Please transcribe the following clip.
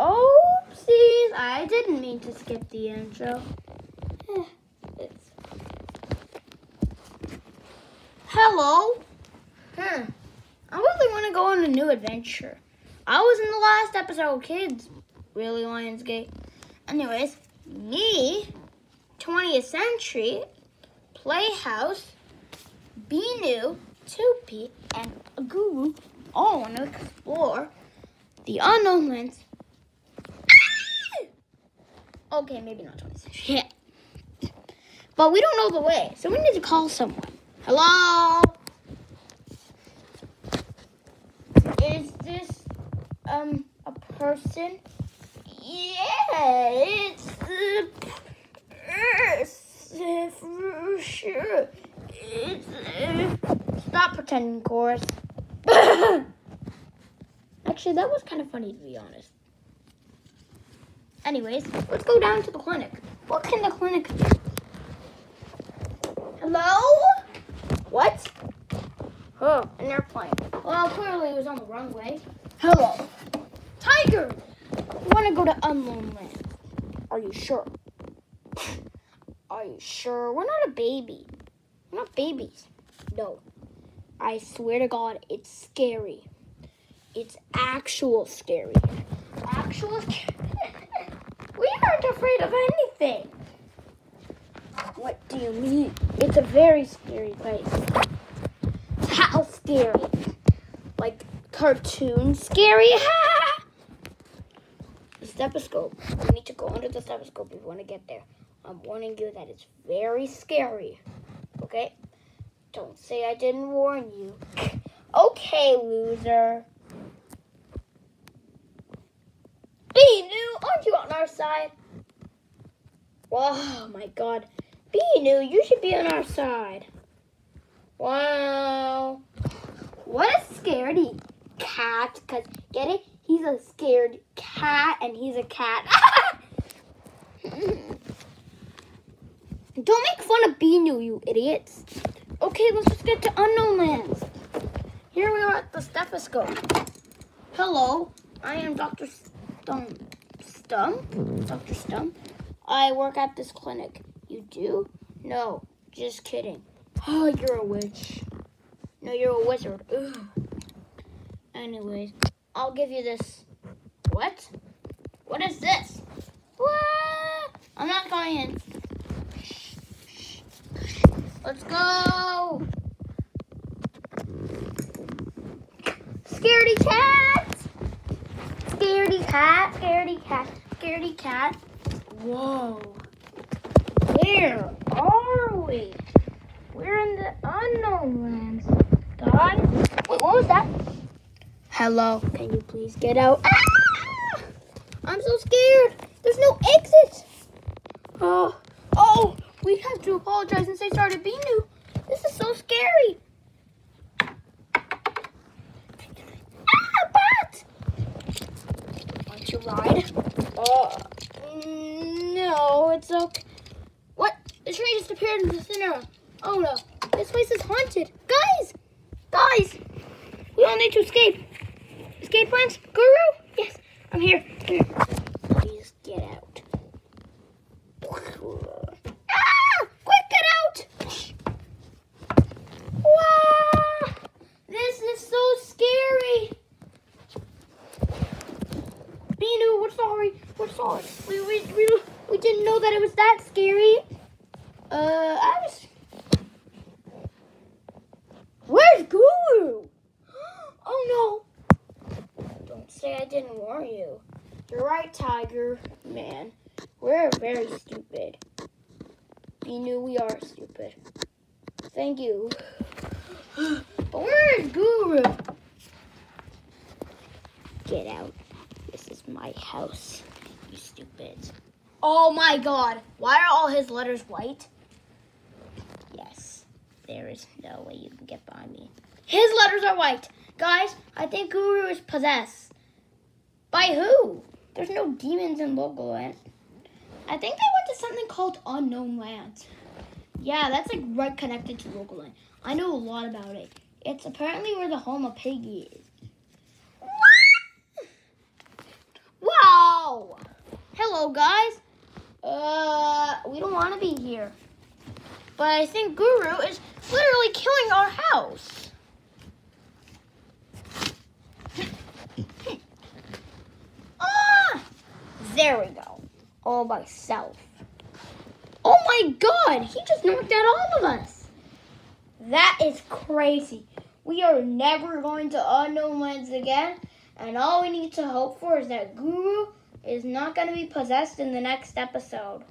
Oopsies! I didn't mean to skip the intro. Eh. Hello? Hmm. I really want to go on a new adventure. I was in the last episode, kids. Really, Lionsgate? Anyways, me, 20th Century, Playhouse, Be New, 2P, and a Guru all want to explore the unknown lands. Okay, maybe not 20th Century. Yeah. But we don't know the way, so we need to call someone. Hello? Is this um a person? Yeah, it's it's uh, for sure. It's stop pretending, chorus. Actually, that was kind of funny to be honest. Anyways, let's go down to the clinic. What can the clinic do? Hello? What? Oh, an airplane. Well, clearly it was on the wrong way. Hello. Tiger! We want to go to unknown land. Are you sure? Are you sure? We're not a baby. We're not babies. No. I swear to God, it's scary. It's actual scary. Actual scary. we aren't afraid of anything. What do you mean? It's a very scary place. How scary? Like cartoon scary? the stethoscope. We need to go under the stethoscope if we want to get there. I'm warning you that it's very scary. Okay? Don't say I didn't warn you. okay, loser. Be new, aren't you on our side? Oh my god. Be new, you should be on our side. Wow. What a scaredy cat. Cause get it? He's a scared cat and he's a cat. Don't make fun of Binu, you idiots. Okay, let's just get to unknown lands. Here we are at the stethoscope. Hello, I am Dr. Stump. Stump? Dr. Stump? I work at this clinic. You do? No, just kidding. Oh, you're a witch. No, you're a wizard. Ugh. Anyways, I'll give you this. What? What is this? What? I'm not going in. Let's go. Scaredy cat. Scaredy cat. Scaredy cat. Scaredy cat. Whoa. Where are we? We're in the unknown lands. God. wait, what was that? Hello, can you please get out? Ah! I'm so scared. There's no exit. Oh, oh, we have to apologize and say sorry to Binu. This is so scary. Ah, bat! To ride? Oh, no, it's okay. What? The train just appeared in the center. Oh no, this place is haunted. Guys! Guys! We all need to escape. Escape plans? Guru? Yes, I'm here. Here. Please get out. Ah! Quick, get out! Wow! This is so scary. Binu, we're sorry. We're sorry. We, we, we, we didn't know that it was that scary. Uh, I was Where's Guru? Oh no! Don't say I didn't warn you. You're right, Tiger. Man, we're very stupid. We knew we are stupid. Thank you. But where is Guru? Get out. My house, you stupid. Oh my god. Why are all his letters white? Yes. There is no way you can get by me. His letters are white. Guys, I think Guru is possessed. By who? There's no demons in Logoland. I think they went to something called Unknown Lands. Yeah, that's like right connected to Logoland. I know a lot about it. It's apparently where the home of Piggy is. Hello, guys. Uh, we don't want to be here. But I think Guru is literally killing our house. ah! There we go. All by self. Oh my god! He just knocked out all of us. That is crazy. We are never going to unknown lands again. And all we need to hope for is that Guru is not going to be possessed in the next episode.